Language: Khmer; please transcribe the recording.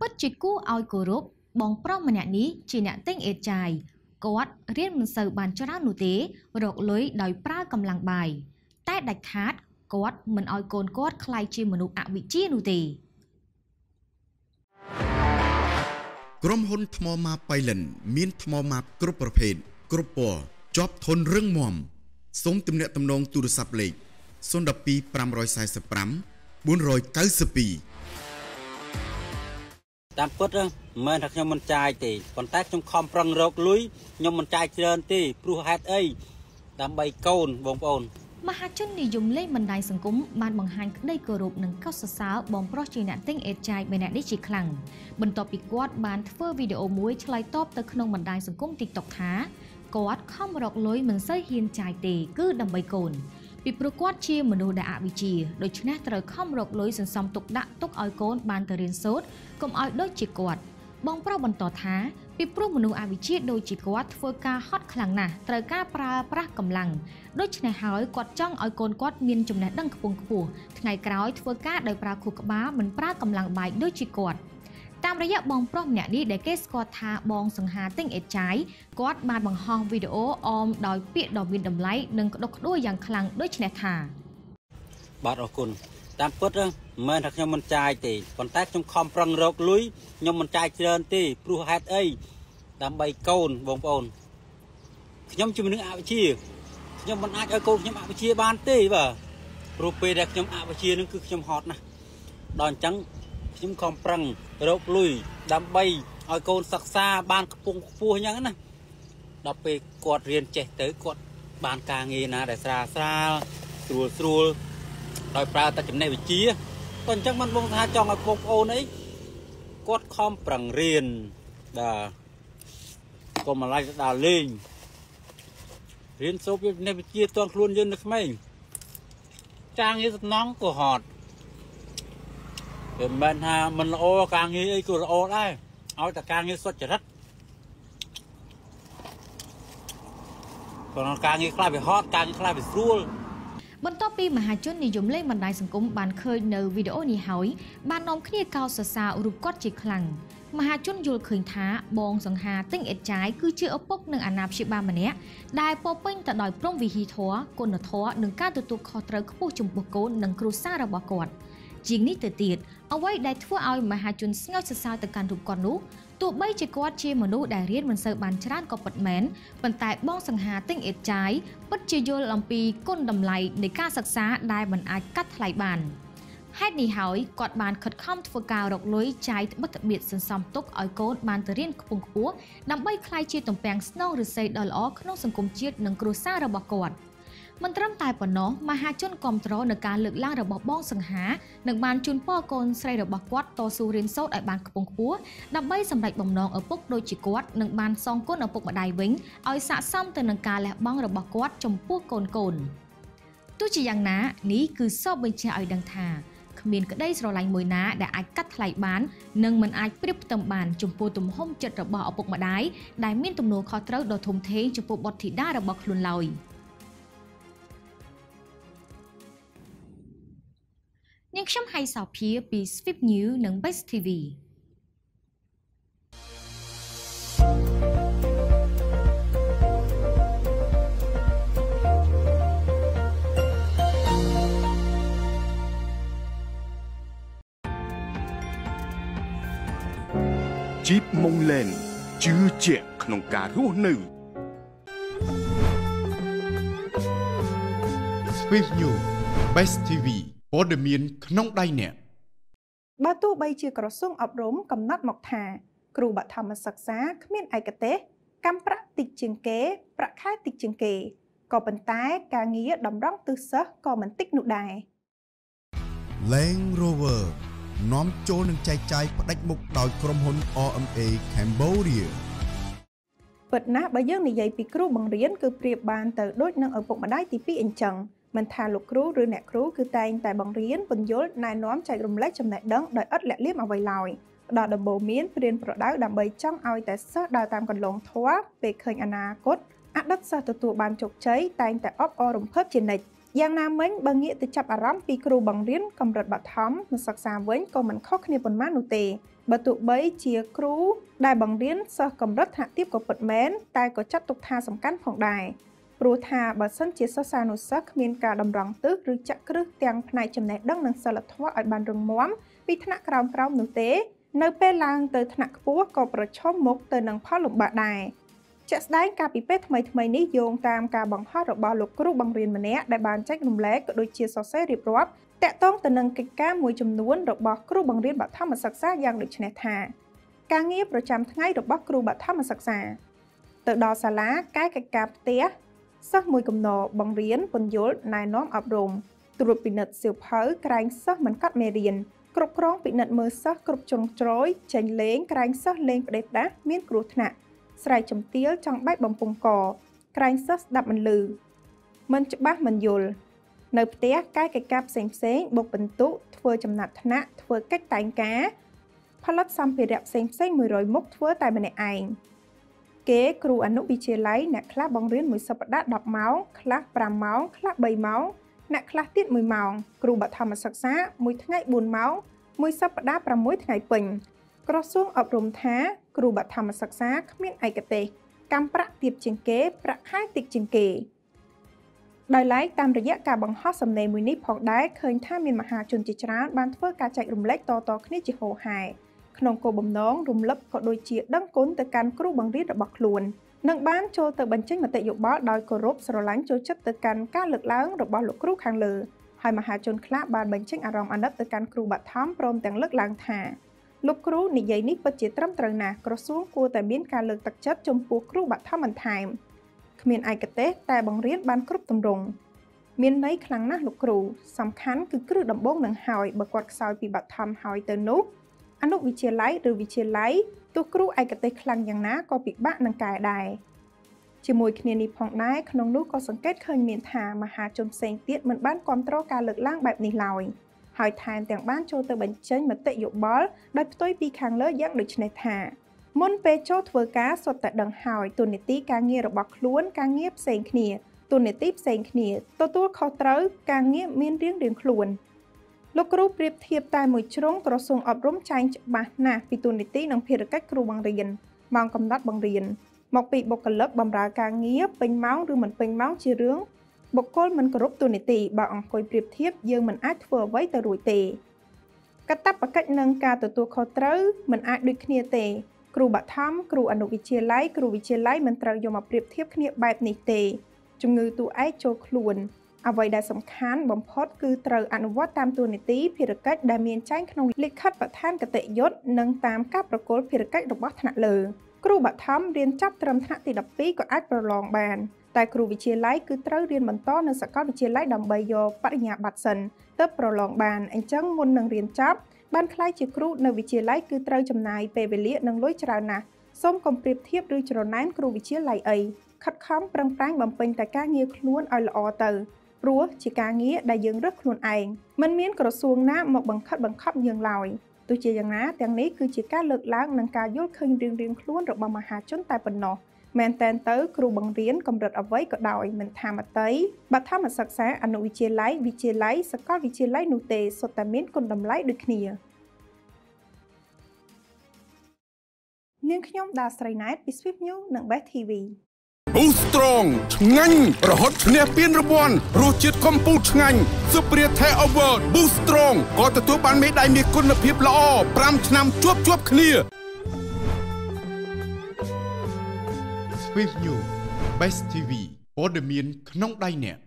ពិតជាគួរឲ្យគោរពបងប្រុសម្នាក់នេះជាអ្នកទិញអេតចាយគាត់រៀនមិនសូវបានច្រើននោះទេ រកលុយដោយប្រើកម្លាំងបាយតែដាច់ខាតគាត់មិនឲ្យកូនគាត់ខ្លាយជាមនុស្សអវិជ្ជានោះទេក្រុមហ៊ុនថ្មម៉ាបៃលិន មានថ្មម៉ាបគ្រប់ប្រភេទគ្រប់ពណ៌ជាប់ធន់រឹងមាំសូមទំនាក់ទំនងទូរស័ព្ទលេខ012 545 492 តាមពិតមិនមែនថាខ្ញុំមិនចាយទេប៉ុន្តែខ្ញុំខំប្រឹងរកលុយខ្ញុំមិនចាយច្រើនទេព្រោះហេតុអីដើម្បីកូនបងប្អូនមហាជននិយមលេងបណ្ដាញសង្គមបានបង្ហាញក្តីគោរពនិងកោតសរសើរបងប្រុសជាអ្នកទិញអេតចាយម្នាក់នេះជាខ្លាំងបន្ទាប់ពីគាត់បានធ្វើវីដេអូមួយឆ្លើយតបទៅក្នុងបណ្ដាញសង្គម TikTok ថាគាត់ខំរកលុយមិនសូវហ៊ានចាយទេ គឺដើម្បីកូន ពីព្រោះគាត់ជាមនុស្សដែលអវិជ្ជាដូច្នេះត្រូវខំរកលុយសន្សំទុកដាក់ទុកឲ្យកូនបានទៅរៀនសូត្រកុំឲ្យដូចជាគាត់បងប្រុសបន្តថាពីព្រោះមនុស្សអវិជ្ជាដូចជាគាត់ធ្វើការហត់ខ្លាំងណាស់ត្រូវការប្រើប្រាស់កម្លាំងដូច្នេះហើយគាត់ចង់ឲ្យកូនគាត់មានចំណេះដឹងខ្ពង់ខ្ពស់ថ្ងៃក្រោយធ្វើការដោយប្រើខួរក្បាលមិនប្រើកម្លាំងបាយដូចជាគាត់ តាមរយៈបងប្រុសម្នាក់នេះដែលគេស្គាល់ថាបងសង្ហាទិញអេតចាយគាត់បានបង្ហោះវីដេអូអមដោយពាក្យដ៏មានតម្លៃនិងក្តុកក្តួលយ៉ាងខ្លាំងដូចនេះថាបាទអរគុណតាមពិតមិនមែនថាខ្ញុំមិនចាយទេប៉ុន្តែខ្ញុំខំប្រឹងរកលុយខ្ញុំមិនចាយច្រើនទេព្រោះហេតុអីដើម្បីកូនបងប្អូនខ្ញុំជាមនុស្សអវិជ្ជាខ្ញុំមិនអាចឲ្យកូនខ្ញុំអវិជ្ជាបានទេបាទព្រោះពេលដែលខ្ញុំអវិជ្ជានឹងគឺខ្ញុំហត់ណាស់ដល់អញ្ចឹង ខ្ញុំខំប្រឹងរកលុយដើម្បីឲ្យកូនសិក្សាបានខ្ពង់ខ្ពស់អញ្ចឹងណាដល់ពេលគាត់រៀនចេះទៅគាត់បានការងារណាដែលស្រាលស្រាលស្រួលស្រួលដោយប្រើតែចំណេះវិជ្ជាក៏អញ្ចឹងមិនបងថាចង់ឲ្យបងប្អូនអីគាត់ខំប្រឹងរៀនបាទកុំម្លាយទៅដើរលេងរៀនសូត្រពីវិជ្ជាតនខ្លួនយើងនៅក្មេងចាងងារសំណងក៏ហត់ មិនមែនថាមិនល្អការងារអីក៏ល្អដែរឲ្យតែការងារសុចរិតព្រោះការងារខ្លះវាហត់ការងារខ្លះវាស្រួលបន្ទាប់ពីមហាជននិយមលេងបណ្ដាញសង្គមបានឃើញនៅវីដេអូនេះហើយបាននាំគ្នាកោតសរសើររូបគាត់ជាខ្លាំងមហាជនយល់ឃើញថាបងសង្ហាទិញអេតចាយគឺជាឪពុកនិងអាណាព្យាបាលម្នាក់ដែលពោពេញទៅដោយព្រំវិហារធម៌គុណធម៌និងការទទួលខុសត្រូវខ្ពស់ចំពោះកូននិងគ្រួសាររបស់គាត់ ជាងនេះទៅទៀតអ្វីដែលធ្វើឲ្យមហាជនស្ងើចសរសើរទៅកាន់រូបគាត់នោះទោះបីជាគាត់ជាមនុស្សដែលរៀនមិនសូវបានច្រើនក៏ពិតមែនប៉ុន្តែបងសង្ហាទិញអេតចាយពិតជាយល់អំពីគុណតម្លៃនៃការសិក្សាដែលមិនអាចកាត់ថ្លៃបានហេតុនេះហើយគាត់បានខិតខំធ្វើការរកលុយចាយត្បិតត្បៀតសន្សំទុកឲ្យកូនបានទៅរៀនខ្ពង់ខ្ពស់ដើម្បីក្លាយជាទំពាំងស្នងឫស្សីដ៏ល្អក្នុងសង្គមជាតិនិងគ្រួសាររបស់គាត់។ មិនត្រឹមតែប៉ុណ្ណោះមហាជនគ្រប់គ្រងនៅការលើកឡើងរបស់បងសង្ហានឹងបានជូនពរកូនស្រីរបស់គាត់តស៊ូរៀនសូត្រឲ្យបានខ្ពង់ខ្ពស់ដើម្បីសម្រេចបំណងឪពុកដូចជាគាត់នឹងបានសងគុណឪពុកម្ដាយវិញឲ្យស័ក្តិសមទៅនឹងការលះបង់របស់គាត់ចំពោះកូនកូនទោះជាយ៉ាងណានេះគឺសពបញ្ជាក់ឲ្យដឹងថាគ្មានក្តីស្រឡាញ់មួយណាដែលអាចកាត់ថ្លៃបាននិងមិនអាចប្រៀបផ្ទឹមបានចំពោះទំហំចិត្តរបស់ឪពុកម្ដាយដែលមានទំនួលខុសត្រូវដ៏ធំធេងចំពោះបុត្រធីតារបស់ខ្លួនឡើយ។ នាងខ្ញុំហៃសោភាពី Swift New និង Best TV ជីបម៉ុងឡែនជឿជាក់ក្នុងការរស់នៅ Swift New Best TV ព័ត៌មានក្នុងដៃអ្នកបើទោះបីជាក្រសួងអប់រំកំណត់មកថា គ្រូបឋមសិក្សាគ្មានឯកទេសកម្មប្រាក់តិចជាងគេ ប្រាក់ខែតិចជាងគេក៏ប៉ុន្តែការងារតម្រង់ទិសសិស្សក៏មិនតិចនោះដែរ Land Rover នាំចូលនឹងចែកចាយផ្ដាច់មុខដោយក្រុមហ៊ុន RMA Cambodia ពិតណាស់បើយើងនិយាយពីគ្រូបង្រៀនគឺប្រៀបបានទៅដូចនឹងឪពុកម្ដាយទី2អញ្ចឹង មិនថាលោកគ្រូឬអ្នកគ្រូគឺតែងតែបង្រៀនពន្យល់ណែនាំចែករំលែកចំណេះដឹងដោយឥតលាក់លៀមអ្វីឡើយផ្ដល់ដំបូន្មានព្រៀនប្រដៅដើម្បីចង់ឲ្យតែសិស្សដើរតាមគន្លងធម៌ពេលឃើញអនាគតអតីតសិស្សទទួលបានជោគជ័យតែងតែអបអររំភើបជានិច្ចយ៉ាងណាមិញបើងាកទៅចាប់អារម្មណ៍ពីគ្រូបង្រៀនកម្រិតបឋមមកសិក្សាវិញក៏មិនខុសគ្នាប៉ុន្មាននោះទេបើទោះបីជាគ្រូដែលបង្រៀនសិស្សកម្រិតថ្នាក់ទាបក៏ពិតមែនតែក៏ចាត់ទុកថាសំខាន់ផងដែរ ព្រោះថាបើសិនជាសិស្សានុសិស្សគ្មានការតម្រង់ទិសឬចាក់គ្រឹះទាំងផ្នែកចំណេះដឹងនិងសិលធម៌ឲ្យបានរឹងមាំពីថ្នាក់ក្រោមៗនោះទេ នៅពេលឡើងទៅថ្នាក់ខ្ពស់ក៏ប្រឈមមុខទៅនឹងផលលំបាកដែរជាក់ស្ដែងកាលពីពេលថ្មីថ្មីនេះយោងតាមការបង្ហោះរបស់លោកគ្រូបង្រៀនម្នាក់ដែលបានចែករំលែកក៏ដូចជាសរសេររៀបរាប់តកតងទៅនឹងកិច្ចការមួយចំនួនរបស់គ្រូបង្រៀនបឋមសិក្សាយ៉ាងដូចនេះថា ការងារប្រចាំថ្ងៃរបស់គ្រូបឋមសិក្សា ទៅដល់សាលាកែកិច្ចការផ្ទះ សិស្សមួយកំណរបង្រៀនពន្យល់ណែនាំអប់រំត្រួតពិនិត្យសៀវភៅក្រែងសិស្សមិនកាត់មេរៀនគ្រប់គ្រងពិនិត្យមើលសិស្សគ្រប់ជ្រុងជ្រោយចេញលេងក្រែងសិស្សលេងផ្ដេសផ្ដាស់មានគ្រោះថ្នាក់ស្រែកចំទាលចង់បែកបំពង់កក្រែងសិស្សស្ដាប់មិនលឺមិនច្បាស់មិនយល់នៅផ្ទះកាយកិច្ចការផ្សេងផ្សេងបុកបន្ទុកធ្វើចំណាត់ថ្នាក់ធ្វើកិច្ចតែងការផលិតសម្ភារៈផ្សេងផ្សេង100មុខធ្វើតែម្នាក់ឯង គេគ្រូអនុវិទ្យាល័យអ្នកខ្លះបង្រៀនមួយសប្តាហ៍10ម៉ោងខ្លះ5ម៉ោងខ្លះ3ម៉ោងអ្នកខ្លះទៀត1ម៉ោងគ្រូបឋមសិក្សាមួយថ្ងៃ4ម៉ោងមួយសប្តាហ៍6ថ្ងៃពេញក្រសួងអប់រំថា គ្រូបឋមសិក្សាគ្មានឯកទេសកម្មប្រាក់ទាបជាងគេ ប្រាក់ខែតិចជាងគេដោយឡែកតាមរយៈការបង្ហោះសំណេរមួយនេះផងដែរឃើញថាមានមហាជនជាច្រើនបានធ្វើការចែករំលែកតៗគ្នាជាហូរហែ ក្នុងគោលបំណងរំលឹកក៏ដូចជាដឹងគុណទៅកាន់គ្រូបង្រៀនរបស់ខ្លួននិងបានចូលទៅបញ្ចេញមតិយោបល់ដោយគោរពស្រឡាញ់ចូលចិត្តទៅកាន់ការលើកឡើងរបស់លោកគ្រូខាងលើហើយមហាជនខ្លះបានបញ្ចេញអារម្មណ៍អាណិតទៅកាន់គ្រូបឋមព្រមទាំងលើកឡើងថាលោកគ្រូនិយាយនេះពិតជាត្រឹមត្រូវណាស់ក្រសួងគួរតែមានការលើកទឹកចិត្តចំពោះគ្រូបឋមបន្ថែមគ្មានឯកទេសតែបង្រៀនបានគ្រប់ទម្រង់មានន័យខ្លាំងណាស់លោកគ្រូសំខាន់គឺគ្រឹះដំបូងនឹងហើយបើគាត់ខ្សោយពីបឋមហើយទៅនោះ អនុវិទ្យាល័យឬវិទ្យាល័យទោះគ្រូឯកទេសខ្លាំងយ៉ាងណាក៏ពិបាកនឹងកែដែរជាមួយគ្នានេះផងដែរក្នុងនោះក៏សង្កេតឃើញមានថាមហាជនផ្សេងទៀតមិនបានគ្រប់គ្រងការលើកឡើងបែបនេះឡើយហើយថែមទាំងបានចូលទៅបញ្ចេញមតិយោបល់ដោយផ្ទុយពីខាងលើយ៉ាងដូចនេះថាមុនពេលចូលធ្វើការសុទ្ធតែដឹងហើយទូនីតិការងាររបស់ខ្លួនការងារផ្សេងគ្នាទូនីតិផ្សេងគ្នាទទួលខុសត្រូវការងារមានរៀងរៀងខ្លួន លោកគ្រូប្រៀបធៀបតែមួយជ្រុងក្រសួងអប់រំចែងច្បាស់ណាស់ពីទូនីតិនិងភារកិច្ចគ្រូបង្រៀនម៉ោងកំណត់បង្រៀនមកពីបុគ្គលិកបម្រើការងារពេញម៉ោងឬមិនពេញម៉ោងជារឿងបុគ្គលមិនគោរពទូនីតិបើអង្គុយប្រៀបធៀបយើងមិនអាចធ្វើអ្វីទៅរួចទេកតបកិច្ចនឹងការទទួលខុសត្រូវមិនអាចដូចគ្នាទេ គ្រូបឋមគ្រូអនុវិទ្យាល័យគ្រូវិទ្យាល័យមិនត្រូវយកមកប្រៀបធៀបគ្នាបែបនេះទេជំងឺតួឯកចូលខ្លួន អ្វីដែលសំខាន់បំផុតគឺត្រូវអនុវត្តតាមទូនីតិភារកិច្ចដែលមានចែងក្នុងលិខិតបឋានគតិយុត្តនិងតាមការប្រគល់ភារកិច្ចរបស់ថ្នាក់លើគ្រូបឋមរៀនចាប់ត្រឹមថ្នាក់ទី12ក៏អាចប្រឡងបានតែគ្រូវិទ្យាល័យគឺត្រូវរៀនបន្តនៅសាកលវិទ្យាល័យដើម្បីយកបរិញ្ញាបត្រសិនទើបប្រឡងបានអញ្ចឹងមុននឹងរៀនចប់បានខ្លាយជាគ្រូនៅវិទ្យាល័យគឺត្រូវចំណាយពេលវេលានិងលុយច្រើនណាស់សូមកុំប្រៀបធៀបឬច្រណែនគ្រូវិទ្យាល័យអីខិតខំប្រឹងប្រែងបំពេញតែការងារខ្លួនឲ្យល្អទៅ ព្រោះជាការងារដែលយើងរើសខ្លួនឯងមិនមានក្រសួងណាមកបង្ខិតបង្ខំយើងឡើយទោះជាយ៉ាងណាទាំងនេះគឺជាការលើកឡើងនិងការយល់ឃើញរៀងៗខ្លួនរបស់មហាជនតែប៉ុណ្ណោះមែនតែនទៅគ្រូបង្រៀនកម្រិតអ្វីក៏ដោយមិនថាមតីបឋមសិក្សាអនុវិទ្យាល័យវិទ្យាល័យសាកលវិទ្យាល័យនោះទេសុទ្ធតែមានគុណតម្លៃដូចគ្នានាងខ្ញុំដាស្រីណែតពី Swift News និង Best TV Boost Strong ឆ្ងាញ់រហូតឈ្នះពានរង្វាន់រសជាតិកំពូលឆ្ងាញ់ Superior Thai Award Boost Strong ក៏ទទួលបានមេដាយមាសគុណភាពល្អ5ឆ្នាំជាប់ជាប់គ្នា Swift News Best TV ព័ត៌មានក្នុងដៃអ្នក